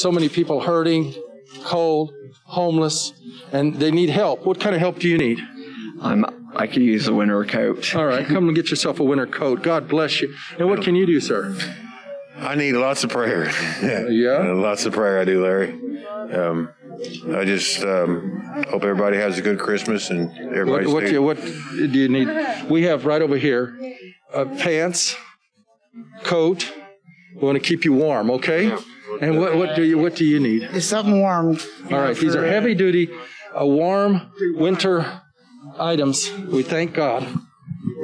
so many people hurting, cold, homeless, and they need help. What kind of help do you need? I'm, I could use a winter coat. All right, come and get yourself a winter coat. God bless you. And what can you do, sir? I need lots of prayer. Yeah? lots of prayer. I do, Larry. Um, I just um, hope everybody has a good Christmas and What, everybody. what, do stays- you, what do you need? We have right over here uh, pants, coat. We want to keep you warm, okay? And what, what do you what do you need? It's something warm. All right, these are heavy duty, uh, warm winter items. We thank God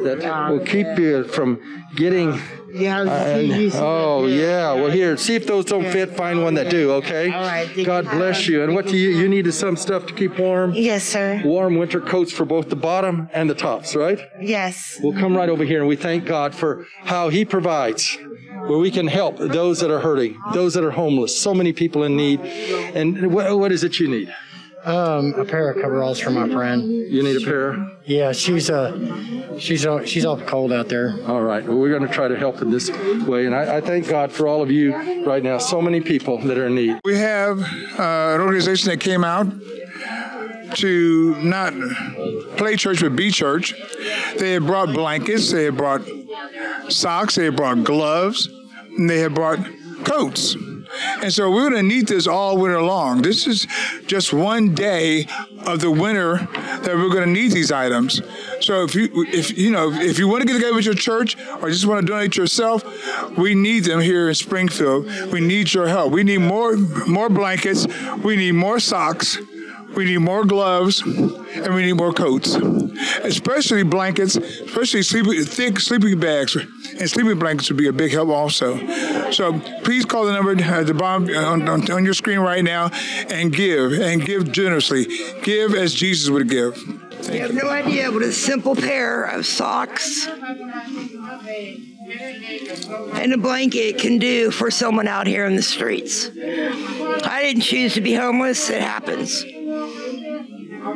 that will keep you from getting. Yeah, uh, you- you see oh yeah. Well, here, see if those don't fit. Find one that do. Okay. All right, God bless you. And what do you you needed some stuff to keep warm? Yes, sir. Warm winter coats for both the bottom and the tops, right? Yes. We'll come right over here and we thank God for how He provides, where we can help those that are hurting, those that are homeless, so many people in need. And what, what is it you need? Um, a pair of coveralls for my friend. You need a pair? Yeah, she's uh, she's uh, she's all cold out there. All right. Well, we're going to try to help in this way. And I, I thank God for all of you right now, so many people that are in need. We have uh, an organization that came out to not play church but be church. They had brought blankets, they had brought socks, they had brought gloves, and they had brought coats. And so we're going to need this all winter long. This is just one day of the winter that we're going to need these items. So if you if you know if you want to get together with your church or just want to donate yourself, we need them here in Springfield. We need your help. We need more more blankets. We need more socks. We need more gloves, and we need more coats, especially blankets, especially thick sleeping bags and sleeping blankets would be a big help also. So please call the number at the bottom uh, on, on, on your screen right now and give and give generously. Give as Jesus would give. You have no idea what a simple pair of socks and a blanket can do for someone out here in the streets. I didn't choose to be homeless, it happens.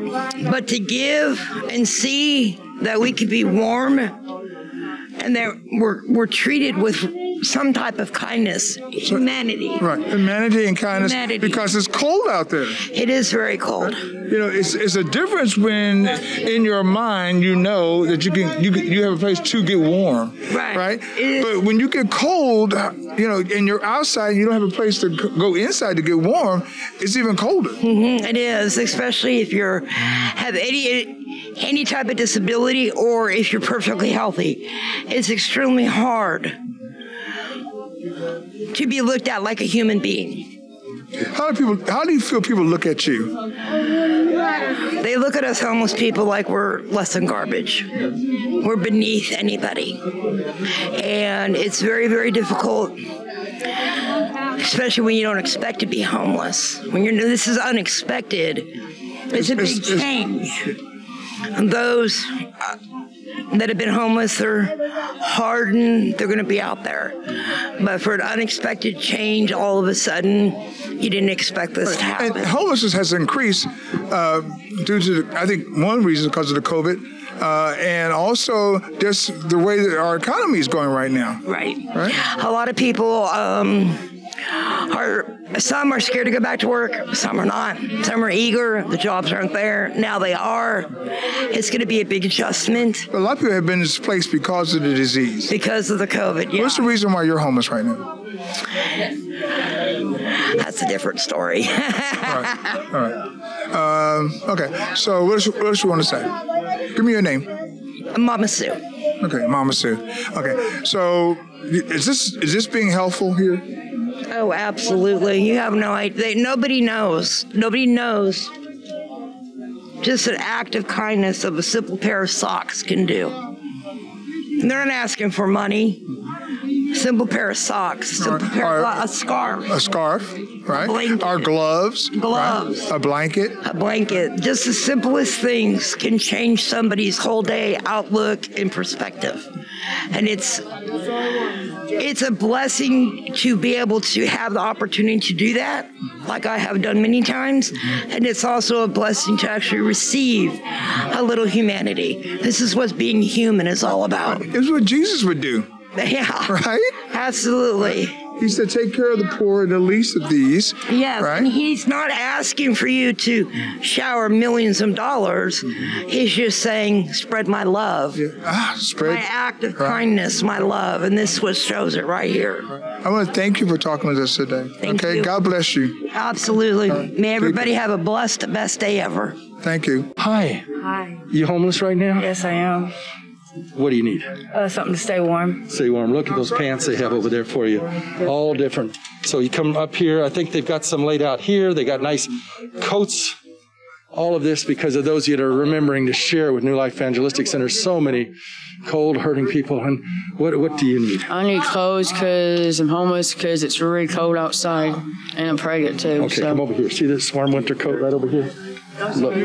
But to give and see that we could be warm and that we're, we're treated with some type of kindness, humanity. Right, humanity and kindness, Humanity. because it's cold out there. It is very cold. You know, it's, it's a difference when in your mind you know that you can you you have a place to get warm, Right. Right. It But when you get cold, you know, and you're outside, you don't have a place to go inside to get warm. It's even colder. Mm-hmm. It is, especially if you're have any any type of disability or if you're perfectly healthy. It's extremely hard to be looked at like a human being. How do people? How do you feel people look at you? They look at us homeless people like we're less than garbage. We're beneath anybody. And it's very, very difficult, especially when you don't expect to be homeless. When you're, this is unexpected. It's a big It's- it's- change. And those uh, that have been homeless, they're hardened, they're going to be out there. But for an unexpected change, all of a sudden, you didn't expect this to happen. And homelessness has increased uh, due to, the, I think, one reason because of the COVID, uh, and also just the way that our economy is going right now. Right. Right. A lot of people um, are, some are scared to go back to work, some are not. Some are eager, the jobs aren't there. Now they are. It's going to be a big adjustment A lot of people have been displaced because of the disease. because of the COVID. Yeah. What's the reason why you're homeless right now? That's a different story. All right. All right. Um, okay. So what else, what else you want to say? Give me your name. Mama Sue. Okay, Mama Sue. Okay. So is this is this being helpful here? Oh, absolutely. You have no idea. They, nobody knows. Nobody knows. Just an act of kindness of a simple pair of socks can do. And they're not asking for money. Simple pair of socks, simple pair of, Or- a scarf, A scarf, right? blanket. Our gloves. right? Gloves. A blanket. a blanket. Just the simplest things can change somebody's whole day outlook and perspective. And it's it's a blessing to be able to have the opportunity to do that, like I have done many times. And it's also a blessing to actually receive a little humanity. This is what being human is all about. It's what Jesus would do, Yeah, right? absolutely. He said, take care of the poor and the least of these. Yes, Right? and he's not asking for you to shower millions of dollars. He's just saying, spread my love, Ah, my act of kindness, my love, and this was shows it right here. I want to thank you for talking with us today. Thank okay. you. God bless you. Absolutely. May everybody have a blessed, best day ever. Thank you. Hi. Hi. You homeless right now? Yes, I am. What do you need? Uh, something to stay warm. Stay warm. Look at those pants they have over there for you. All different. So you come up here. I think they've got some laid out here. They got nice coats. All of this because of those of you that are remembering to share with New Life Evangelistic Center. So many cold, hurting people. And what what do you need? I need clothes because I'm homeless because it's really cold outside and I'm pregnant too. Okay, so. come over here. See this warm winter coat right over here? Look.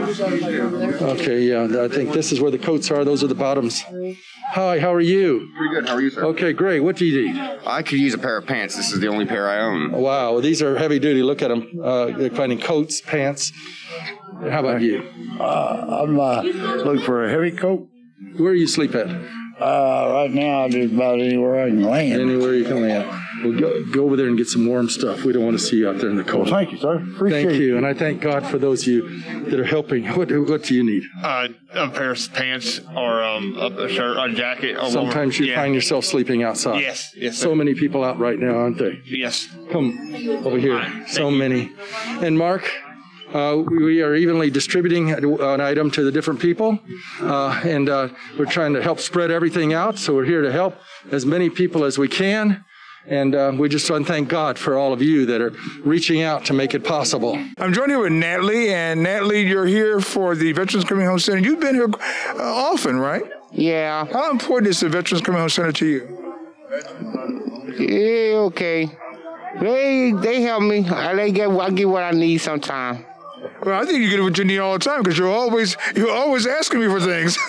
Okay, yeah, I think this is where the coats are. Those are the bottoms. Hi, how are you? Pretty good. How are you, sir? Okay, great. What do you need? I could use a pair of pants. This is the only pair I own. Wow, these are heavy duty. Look at them. Uh, they're finding coats, pants. How about you? I'm uh, looking for a heavy coat. Where do you sleep at? Uh, right now, just about anywhere I can land. Anywhere you can land. Well, go, go over there and get some warm stuff. We don't want to see you out there in the cold. Thank you, sir. Appreciate Thank it. you, and I thank God for those of you that are helping. What what do you need? uh, a pair of pants or um, a, a shirt, a jacket. Or Sometimes you yeah. find yourself sleeping outside. Yes, yes, So sir. many people out right now, aren't they? Yes. Come over here. So many. And Mark, uh, we are evenly distributing an item to the different people, uh, and uh, we're trying to help spread everything out. So we're here to help as many people as we can. And uh, we just want to thank God for all of you that are reaching out to make it possible. I'm joined here with Natalie, and Natalie, you're here for the Veterans Coming Home Center. You've been here uh, often, right? Yeah, How important is the Veterans Coming Home Center to you? yeah, okay. They they help me. I they get I get what I need sometimes. Well, I think you get what you need all the time because you're always you're always asking me for things.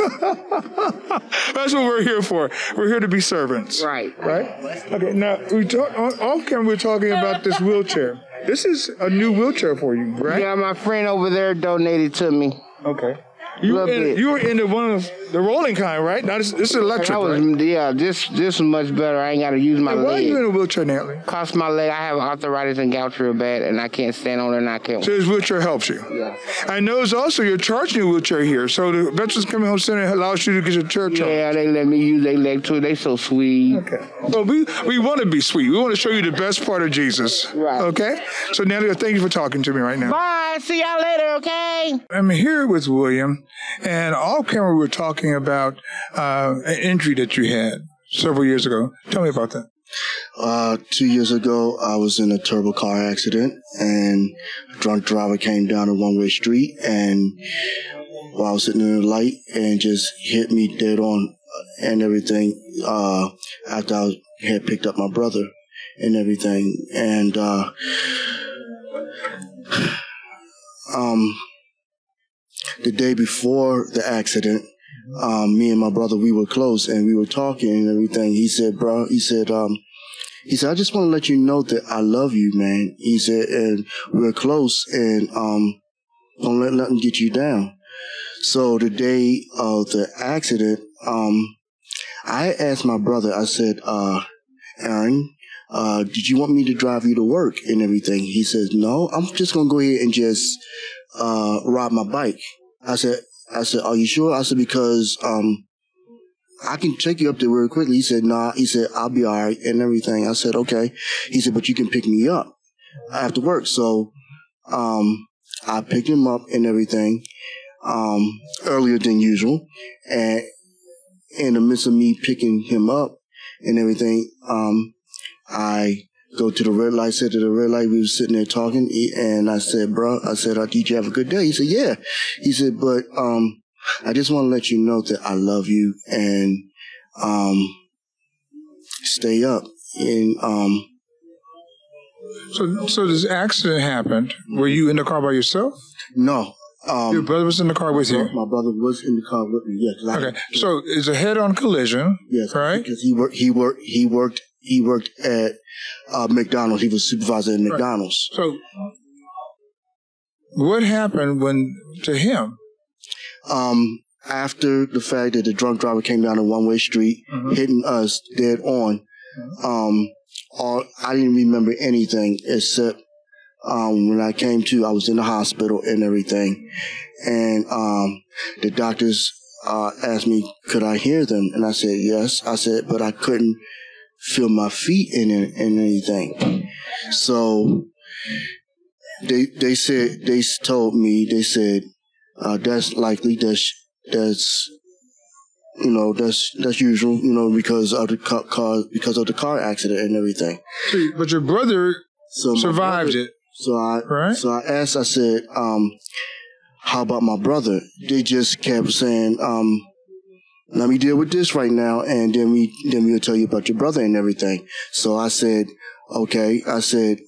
That's what we're here for. We're here to be servants. Right. Right. Okay. Now we talk off camera. We're talking about this wheelchair. This is a new wheelchair for you, right? Yeah, my friend over there donated to me. Okay. You were in, you were into one of the rolling kind, right? Now this, this is electric, I was, right? yeah, this this is much better. I ain't got to use my Why are leg. you in a wheelchair, Natalie? Cost my leg. I have arthritis and gout real bad, and I can't stand on it. and I can't. So this wheelchair helps you. Yeah. I notice also you're charging your wheelchair here. So the Veterans Coming Home Center allows you to get your chair charged. Yeah, they let me use their leg too. They so sweet. Okay. Well, we, we want to be sweet. We want to show you the best part of Jesus. Right. Okay? So, Natalie, thank you for talking to me right now. Bye. See y'all later. Okay. I'm here with William, and off camera, we were talking about uh, an injury that you had several years ago. Tell me about that. Uh, two years ago, I was in a turbo car accident, and a drunk driver came down a one-way street, and while I was sitting in the light, and just hit me dead on, and everything. Uh, after I had picked up my brother and everything, and uh, um, the day before the accident, um, me and my brother, we were close and we were talking and everything. He said, bro, he said, um, he said, I just want to let you know that I love you, man. He said, and we're close and, um, don't let nothing get you down. So the day of the accident, um, I asked my brother, I said, uh, Aaron, uh, did you want me to drive you to work and everything? He says, no, I'm just going to go ahead and just, uh, ride my bike. I said, I said, are you sure? I said, because, um, I can take you up there real quickly. He said, nah. He said, I'll be all right and everything. I said, okay. He said, but you can pick me up after work. So, um, I picked him up and everything, um, earlier than usual. And in the midst of me picking him up and everything, um, I go to the red light, said to the red light, we were sitting there talking, and I said, bro, I said, uh, did you have a good day? He said, yeah. He said, but, um, I just want to let you know that I love you and, um, stay up. And, um, So, so this accident happened. Were you in the car by yourself? no, um, Your brother was in the car with you. my brother was in the car with me. Yes. 'cause I- Okay. So it's a head-on collision. Yes, Right. Because he worked, he worked, he worked, he worked at uh, McDonald's. He was supervisor at McDonald's. So what happened when to him? Um, after the fact that the drunk driver came down a one way street, Mm-hmm. hitting us dead on, um, all I didn't remember anything except um, when I came to, I was in the hospital and everything, and um, the doctors uh, asked me, could I hear them, and I said yes. I said, but I couldn't feel my feet in it in anything. So they they said they told me they said uh, that's likely that's that's you know that's that's usual you know because of the car, car because of the car accident and everything. So, but your brother So survived brother- it. So I Right. so I asked. I said, um, "How about my brother?" They just kept saying, um, "Let me deal with this right now, and then we then we'll tell you about your brother and everything." So I said, "Okay." I said,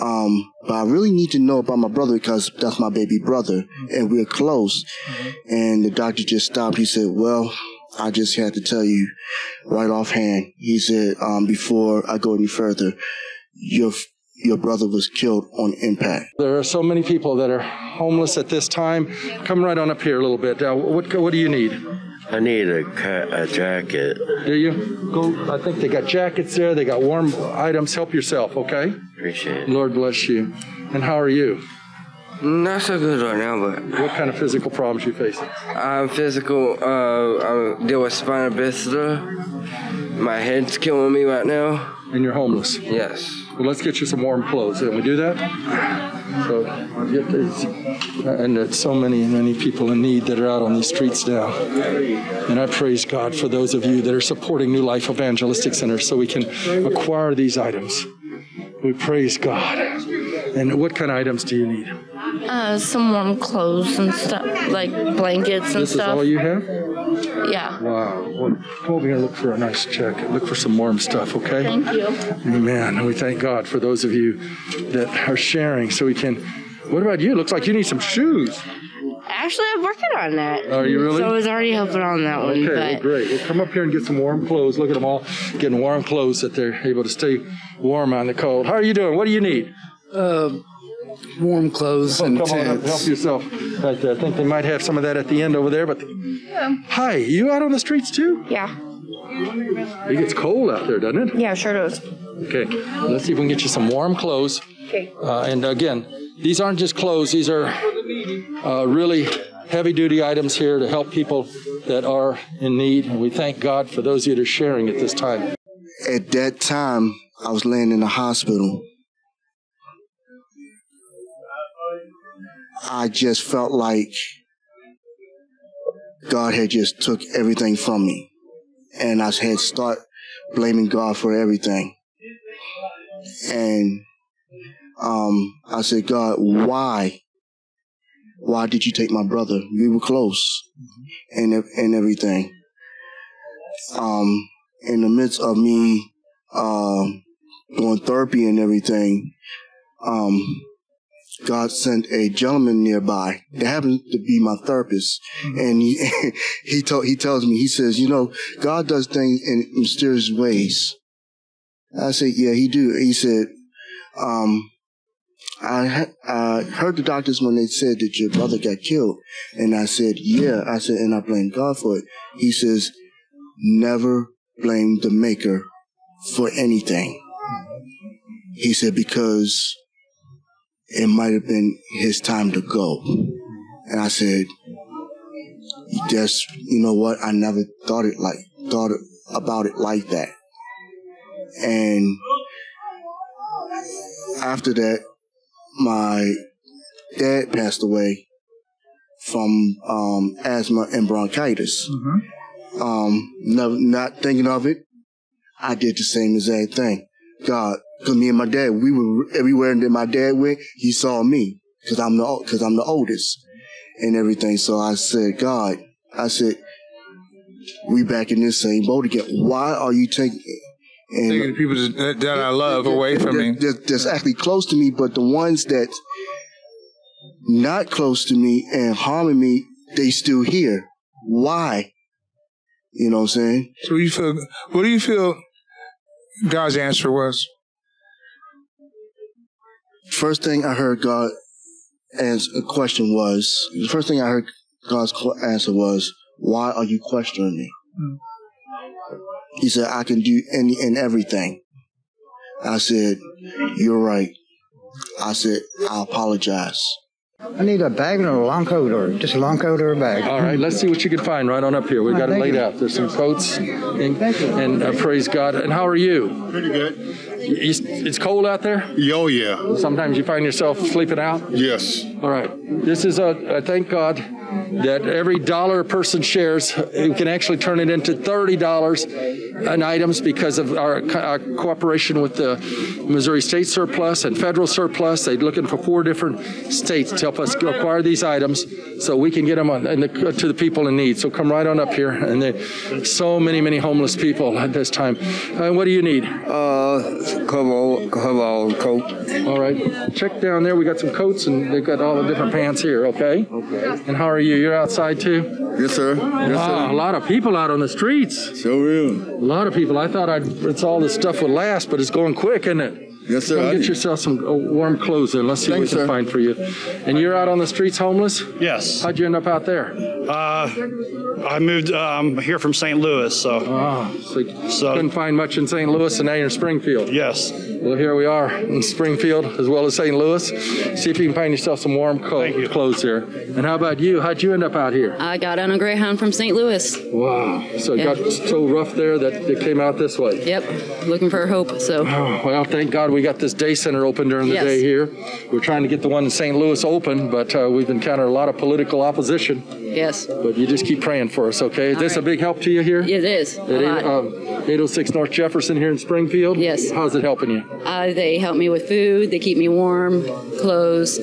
um, "But I really need to know about my brother because that's my baby brother, and we're close." And the doctor just stopped. He said, "Well." I just had to tell you right offhand. He said, um, before I go any further, your your brother was killed on impact. There are so many people that are homeless at this time. Come right on up here a little bit. Now, what, what do you need? I need a, ca- a jacket. Do you? Go. I think they got jackets there. They got warm items. Help yourself, okay? Appreciate it. Lord bless you. And how are you? Not so good right now, but What kind of physical problems you facing? I'm physical. Uh, I deal with spina bifida. My head's killing me right now. And you're homeless? Yes. Well, let's get you some warm clothes. Can we do that? So, get this. And there's so many, many people in need that are out on these streets now. And I praise God for those of you that are supporting New Life Evangelistic Center so we can acquire these items. We praise God. And what kind of items do you need? Uh, some warm clothes and stuff, like blankets and This is stuff. all you have? Yeah. Wow. Well, come over here and look for a nice check. Look for some warm stuff, okay? Thank you. Amen. And we thank God for those of you that are sharing so we can. What about you? Looks like you need some shoes. Actually, I'm working on that. Are you really? So I was already helping on that one. Okay, but well, great. Well, come up here and get some warm clothes. Look at them all getting warm clothes that they're able to stay warm on the cold. How are you doing? What do you need? Uh, warm clothes Oh, and come on, up, tents. help yourself right. I think they might have some of that at the end over there. But hi, you out on the streets too? Yeah. It gets cold out there, doesn't it? Yeah, sure does. Okay, let's see if we can get you some warm clothes. Okay. Uh, and again, these aren't just clothes, these are uh, really heavy duty items here to help people that are in need. And we thank God for those of you that are sharing at this time. At that time, I was laying in the hospital. I just felt like God had just took everything from me. And I had start blaming God for everything. And um, I said, God, why? Why did you take my brother? We were close and and everything. Um, in the midst of me um, doing therapy and everything, um, God sent a gentleman nearby that happened to be my therapist, and he he told he tells me he says, you know, God does things in mysterious ways. I said, yeah, he do. He said, um, I ha- I heard the doctors when they said that your brother got killed, and I said, yeah. I said, and I blame God for it. He says, never blame the maker for anything. He said, because it might have been his time to go. And I said, just, you know what? I never thought it like, thought about it like that. And after that, my dad passed away from um, asthma and bronchitis. Um, never, not thinking of it, I did the same exact thing. God, because me and my dad, we were everywhere and that my dad went, he saw me because I'm the because I'm the oldest and everything. So I said, God, I said, we back in this same boat again. Why are you taking? And Taking the people that, that I love away from me. that- that's actually close to me, but the ones that not close to me and harming me, they still here. Why? You know what I'm saying? So you feel? What do you feel? God's answer was. First thing I heard God answer a uh, question was the first thing I heard God's answer was, "Why are you questioning me?" Hmm. He said, "I can do any and everything." I said, You're right. I said, I apologize. I need a bag and a long coat, or just a long coat or a bag. All right, let's see what you can find right on up here. We've got it laid out. There's some coats, and, and uh, praise God. And how are you? Pretty good. You- It's cold out there? Oh, yeah. Sometimes you find yourself sleeping out? Yes. All right. This is a, I thank God that every dollar a person shares, we can actually turn it into $30 in items because of our, our cooperation with the Missouri State Surplus and federal surplus. They're looking for four different states to help us acquire these items so we can get them on, the, to the people in need. So come right on up here. And there so many, many homeless people at this time. Uh, what do you need? Uh, cover, cover coat. All right. Check down there. We got some coats and they've got all the different pants here, okay? Okay. And how are you? You're outside too? Yes, sir. Yes, Wow, sir. a lot of people out on the streets. So real. A lot of people. I thought I'd, it's all this stuff would last, but it's going quick, isn't it? Yes, sir. Come get yourself some uh, warm clothes then. Let's see Thank what we can sir. find for you. And you're out on the streets homeless? Yes. How'd you end up out there? Uh, I moved um, here from St. Louis, so. Ah, so you couldn't find much in St. Louis and now you're in Springfield. Yes. Well, here we are in Springfield as well as St. Louis. See if you can find yourself some warm co- clothes here. And how about you? How'd you end up out here? I got on a Greyhound from St. Louis. Wow. So it got so rough there that it came out this way. Yep, looking for hope. So Oh, well, thank God we got this day center open during the Yes. day here. We're trying to get the one in St. Louis open, but uh, we've encountered a lot of political opposition. yes, But you just keep praying for us, okay? Is this a big help to you here? it is. At eight- lot. um, 806 North Jefferson here in Springfield? Yes. How's it helping you? Uh, they help me with food. They keep me warm, clothes.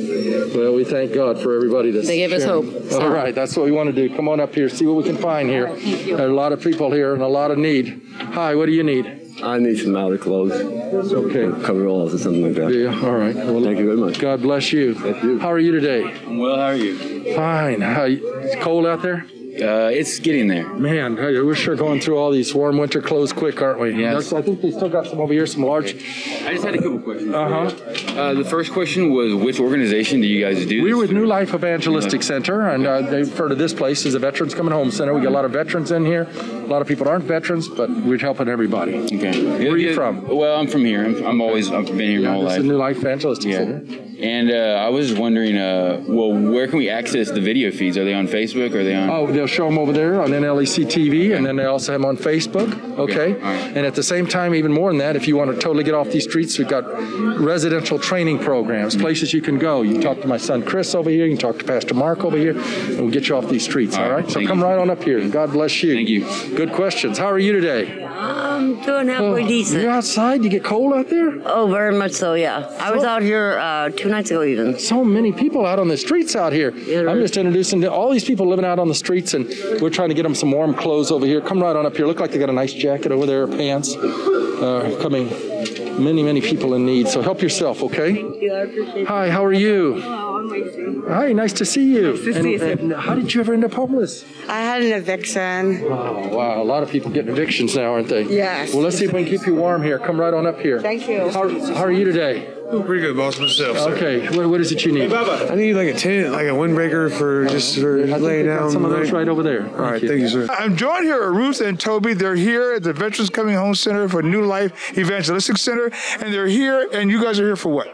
Well, we thank God for everybody that's They give us hope, so. All right, that's what we want to do. Come on up here, see what we can find here. There are a lot of people here and a lot of need. Hi, what do you need? I need some outer clothes. Okay. Coveralls or something like that. Yeah, all right. Well, Thank you very much. God bless you. How are you today? I'm well, how are you? Fine. How, it's cold out there? Uh, it's getting there. Man, we're sure going through all these warm winter clothes quick, aren't we? Yes. I think they still got some over here, some large. I just had a couple questions. Uh-huh. Uh, the first question was, which organization do you guys do? We're with? New Life Evangelistic Center, and uh, they refer to this place as a Veterans Coming Home Center. We got a lot of veterans in here. A lot of people aren't veterans, but we're helping everybody. Okay. Where are you from? Well, I'm from here. I'm, I'm always I've been here my whole life. New Life Evangelistic Yeah. Center. And uh, I was wondering, uh, well, where can we access the video feeds? Are they on Facebook? Are they on? Oh, they'll show them over there on NLEC TV, and then they also have them on Facebook. Okay. right. And at the same time, even more than that, if you want to totally get off these streets, we've got residential training programs, places you can go. You can talk to my son Chris over here. You can talk to Pastor Mark over here, and we'll get you off these streets. All right. So thank come you. right on up here, God bless you. Thank you. Good questions. How are you today? I'm doing halfway decent. You're outside. You get cold out there? Oh, very much so. Yeah, I was out here uh, two nights ago even. So many people out on the streets out here. I'm just introducing to all these people living out on the streets, and we're trying to get them some warm clothes over here. Come right on up here. Look like they got a nice jacket over there, pants. Uh, coming, many, many people in need. So help yourself, okay? Yeah, I appreciate Hi, how are you? Hi, nice to see you. Nice to and, see you, and how did you ever end up homeless? I had an eviction. Oh, wow. A lot of people getting evictions now, aren't they? Yes. Well, let's see if we can keep you warm here. Come right on up here. Thank you. How, how are you today? Pretty good, boss myself. sir. Okay. What, what is it you need? I need like a tent, like a windbreaker for uh, just for laying they got down. some of those right over there. All right, thank you, sir. I'm joined here with Ruth and Toby. They're here at the Veterans Coming Home Center for New Life Evangelistic Center, and they're here, and you guys are here for what?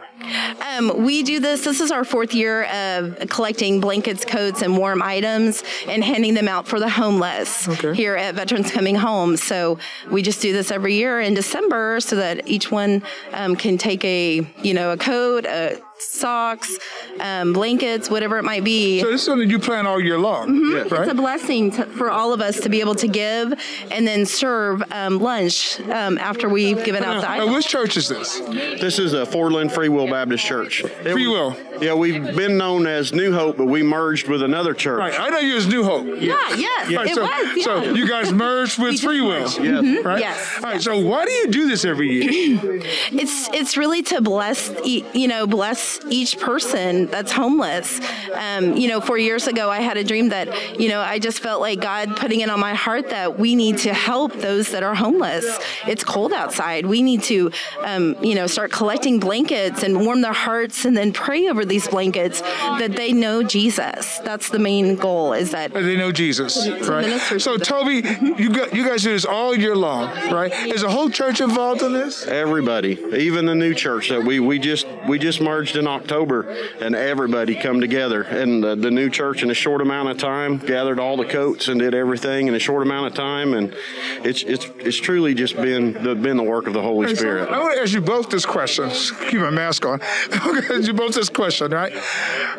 Um, we do this. This is our fourth year of collecting blankets, coats, and warm items and handing them out for the homeless here at Veterans Coming Home. So we just do this every year in December so that each one um, can take a, you know, a coat, uh, socks, um, blankets, whatever it might be. So this is something you plan all year long, Mhm. right? It's a blessing to, for all of us to be able to give and then serve um, lunch um, after we've given out the Now, items. which church is this? This is a Fordland Free Will Baptist Church. Free Will. Yeah, we've been known as New Hope, but we merged with another church. Right, I know you as New Hope. Yeah, yes, Right, it so, was. Yeah. so you guys merged with Free Will, Yes. Mhm, right? yes, All right. So why do you do this every year? it's it's really to bless you know bless helps each person that's homeless. Um, you know, four years ago, I had a dream that, you know, I just felt like God putting it on my heart that we need to help those that are homeless. It's cold outside. We need to, um, you know, start collecting blankets and warm their hearts and then pray over these blankets that they know Jesus. That's the main goal is that They know Jesus, right? So, Toby, you got you guys do this all year long, right? Is the whole church involved in this? Everybody, even the new church that we we just we just merged in October, and everybody come together. And the, the new church in a short amount of time gathered all the coats and did everything in a short amount of time, and it's it's it's truly just been the been the work of the Holy Hey, so Spirit. I want to ask you both this question. Keep my mask on. I want to ask you both this question, right?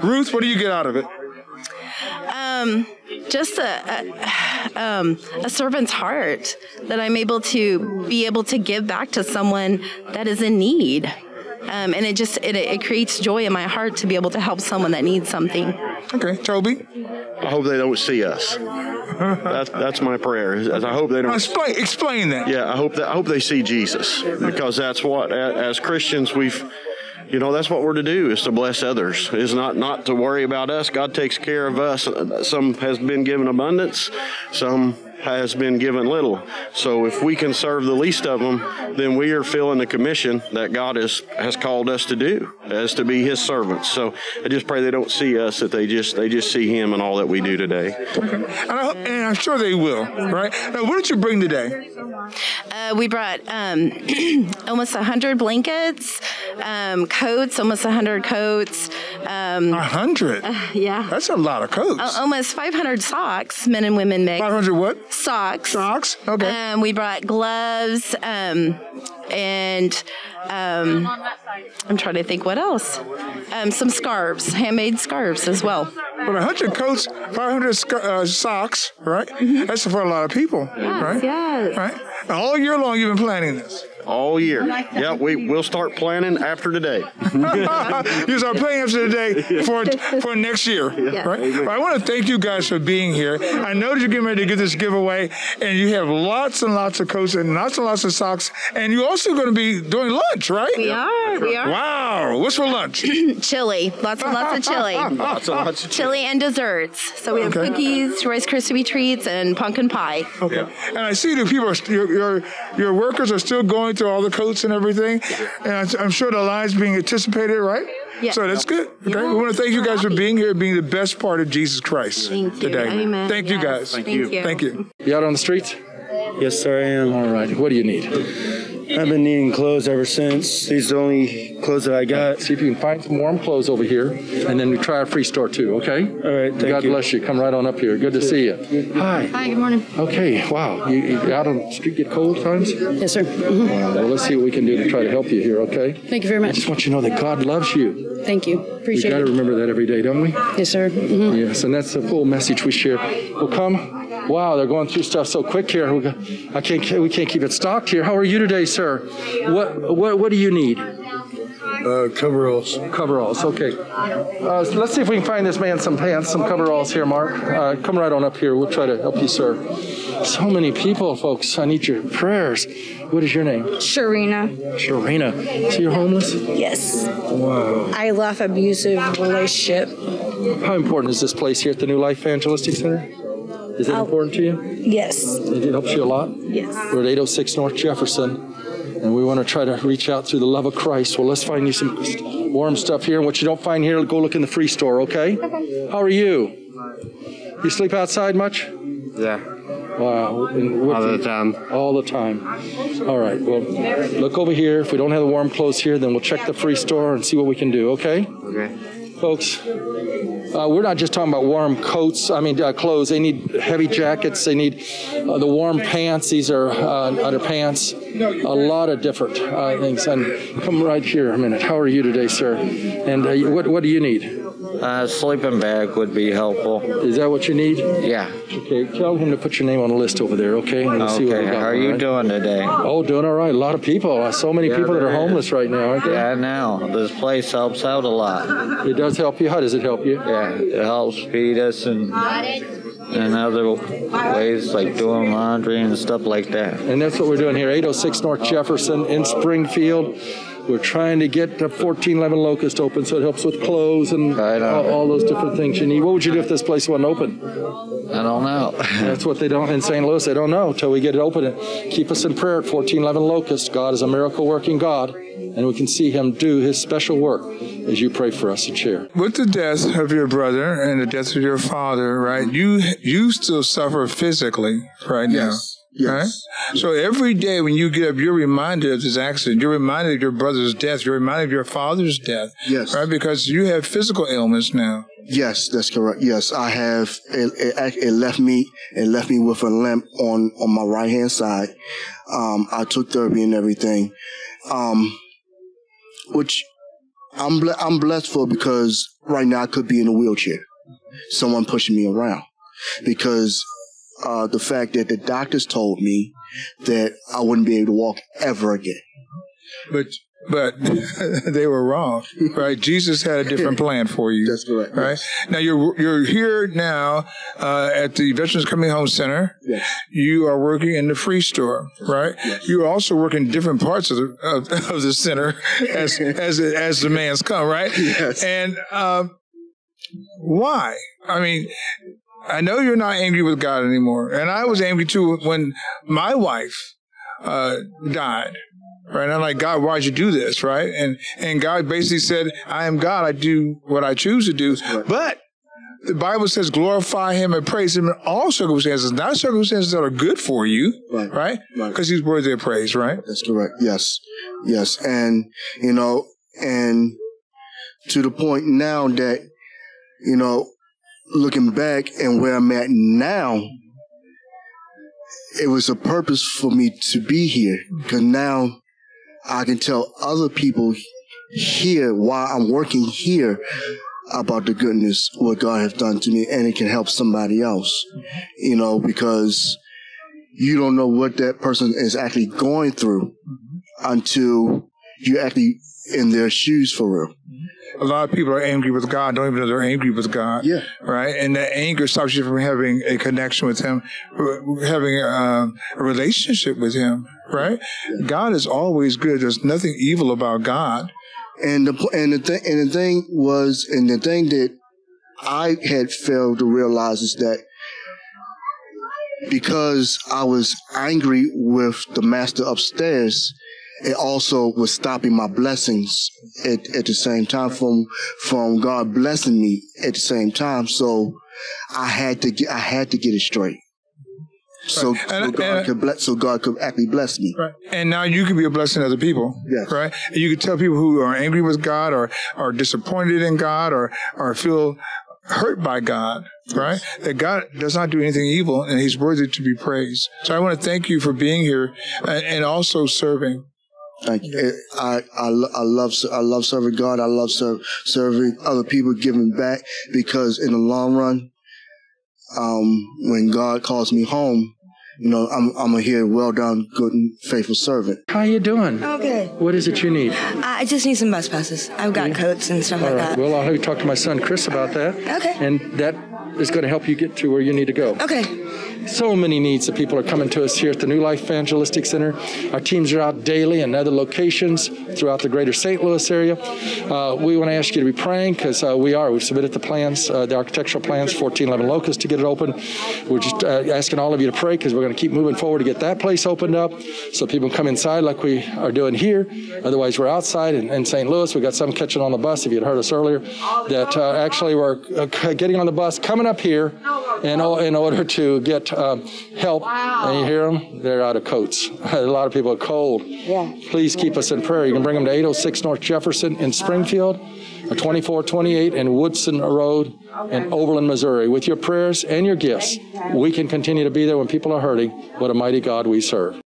Ruth, what do you get out of it? um, just a, a, um, a servant's heart that I'm able to be able to give back to someone that is in need. Um, and it just it, it creates joy in my heart to be able to help someone that needs something. Okay, Toby. I hope they don't see us. That's that's my prayer. is- is I hope they don't. Explain, explain that. Yeah, I hope that I hope they see Jesus because that's what as Christians we've you know that's what we're to do is to bless others is not not to worry about us god takes care of us some has been given abundance some has been given little so if we can serve the least of them then we are filling the commission that god has has called us to do as to be his servants so i just pray they don't see us that they just they just see him and all that we do today And, I, hope- and I'm sure they will, right? Now, what did you bring today? Uh, we brought um, almost 100 blankets, um, coats, almost 100 coats. Um, 100? yeah. That's a lot of coats. Al- almost 500 socks, men and women mix. 500 what? Socks. Socks? Okay. Um, we brought gloves um, and um, I'm trying to think what else. Um, some scarves, handmade scarves as well. But 100 coats, 500 sc- uh, socks, right? That's for a lot of people, right? yes. Right? All year long, you've been planning this. All year yeah we we'll start planning after today you start planning after today for for next year, right? But I want to thank you guys for being here. I know that you're getting ready to get this giveaway, and you have lots and lots of coats and lots and lots of socks, and you're also going to be doing lunch, right? We are. We are. Wow. What's for lunch? chili. Lots and lots of chili. Lots and lots of chili and desserts. So we have Okay. cookies, Rice Krispie treats, and pumpkin pie. Okay. And I see that people are st- your, your your workers are still going through all the coats and everything, and I'm- I'm sure the line's being anticipated, right? Yeah. So that's good. Okay. we want to thank you guys for being here, being the best part of Jesus Christ Thank you. Amen. Thank you guys. Thank Thank you. you. Thank you. You out on the streets? Yes, sir, I am. All right. What do you need? I've been needing clothes ever since. These are the only clothes that I got. See if you can find some warm clothes over here, and then we try our free store too. Okay? All right. Thank God you. bless you. Come right on up here. Good to see you. Hi. Hi, good morning. Okay. Wow. You, you out on the street get cold times? Yes, sir. Mhm. Well, let's see what we can do to try to help you here. Okay? Thank you very much. I just want you to know that God loves you. Thank you. Appreciate. We got to remember that every day, don't we? Yes, sir. Mhm. Yes, and that's the full message we share. Well, come. Wow, they're going through stuff so quick here. We got, I can't. We can't keep it stocked here. How are you today, sir? What What What do you need? Uh, coveralls. Coveralls. Okay. Uh, so let's see if we can find this man some pants, some coveralls here, Mark. Uh, come right on up here. We'll try to help you, sir. So many people, folks. I need your prayers. What is your name? Sharina. Sharina. So you're homeless? Yes. Wow. I left abusive relationship. How important is this place here at the New Life Evangelistic Center? Is it important to you? Yes. It helps you a lot? Yes. We're at 806 North Jefferson, and we want to try to reach out through the love of Christ. Well, let's find you some warm stuff here. And what you don't find here, go look in the free store, okay? How are you? You sleep outside much? Yeah. Wow. All the time. All the time. All right. Well, look over here. If we don't have the warm clothes here, then we'll check the free store and see what we can do, okay? Okay. Folks, uh, we're not just talking about warm coats, I mean, uh, clothes. They need heavy jackets. They need uh, the warm pants. These are uh, underpants. A lot of different uh, things. And come right here a minute. How are you today, sir? And uh, what, what do you need? A sleeping bag would be helpful. Is that what you need? Yeah. Okay, tell him to put your name on the list over there, okay? And we'll see what Okay, got, how are all you right? doing today? Oh, doing all right. A lot of people. Uh, So many Yeah, people that are there is. homeless right now, aren't there? Yeah, I know. This place helps out a lot. It does help you. How does it help you? Yeah, it helps feed us and and other ways like doing laundry and stuff like that. And that's what we're doing here, 806 North Jefferson in Springfield. We're trying to get the 1411 Locust open so it helps with clothes and all, all those different things you need. What would you do if this place wasn't open? I don't know. That's what they don't in St. Louis. They don't know until we get it open. And keep us in prayer at 1411 Locust. God is a miracle working God, and we can see Him do His special work as you pray for us to share. With the death of your brother and the death of your father, right? You you still suffer physically right now. Yes. Right? So every day when you get up, you're reminded of this accident. You're reminded of your brother's death. You're reminded of your father's death. Yes. Right? Because you have physical ailments now. Yes, that's correct. Yes, I have. It, it, it left me. It left me with a limp on on my right hand side. Um, I took therapy and everything, um, which I'm ble- I'm blessed for because right now I could be in a wheelchair, someone pushing me around, because uh, the fact that the doctors told me that I wouldn't be able to walk ever again. But but they were wrong, right? Jesus had a different plan for you. That's correct. Right now, you're you're here now uh, at the Veterans Coming Home Center. Yes. You are working in the free store, right? Yes. You're also working different parts of the of, of the center as as as the man's come, right? Yes. And um, why? I mean. I know you're not angry with God anymore, and I was angry too when my wife uh, died. Right, and I'm like, God, why'd you do this? Right, and and God basically said, I am God. I do what I choose to do. But the Bible says, glorify Him and praise Him in all circumstances, not circumstances that are good for you, Right. right? Because He's worthy of praise, right? That's correct. Yes. Yes. And, you know, and to the point now that, you know, looking back and where I'm at now, it was a purpose for me to be here because now I can tell other people here while I'm working here about the goodness what God has done to me and it can help somebody else, you know, because you don't know what that person is actually going through mm-hmm. until you're actually in their shoes for real. Mm-hmm. A lot of people are angry with God, don't even know they're angry with God. Yeah. Right? And that anger stops you from having a connection with Him, having a, a relationship with Him, right? God is always good. There's nothing evil about God. And the and the thing and the thing was and the thing that I had failed to realize is that because I was angry with the master upstairs, it also was stopping my blessings at, at the same time from from God blessing me at the same time. So I had to get I had to get it straight. So, so God could bless so God could actually bless me. Right. And now you can be a blessing to other people. Yes. Right? And you can tell people who are angry with God or are disappointed in God or, or feel hurt by God, right? That God does not do anything evil and he's worthy to be praised. So I want to thank you for being here and, and also serving. Thank you. I, I, I love I love serving God. I love serve, serving other people, giving back because in the long run, um, when God calls me home, you know, I'm I'm gonna hear, "Well done, good and faithful servant." How you doing? Okay. What is it you need? I just need some bus passes. I've got coats and stuff All like right. that. Well, I'll have you talk to my son Chris about that. Okay. And that is going to help you get to where you need to go. Okay. So many needs that people are coming to us here at the New Life Evangelistic Center. Our teams are out daily in other locations throughout the greater St. Louis area. Uh, we want to ask you to be praying because uh, we are. We've submitted the plans, uh, the architectural plans, 1411 Locust to get it open. We're just uh, asking all of you to pray because we're going to keep moving forward to get that place opened up so people can come inside like we are doing here. Otherwise, we're outside in, in St. Louis. We got some catching on the bus, if you'd heard us earlier, that uh, actually were uh, getting on the bus, coming up here in, in order to get um, help. And you hear them? They're out of coats. A lot of people are cold. Yeah. Please keep us in prayer. You can bring them to 806 North Jefferson in Springfield, or 2428 in Woodson Road in Overland, Missouri. With your prayers and your gifts, we can continue to be there when people are hurting. What a mighty God we serve.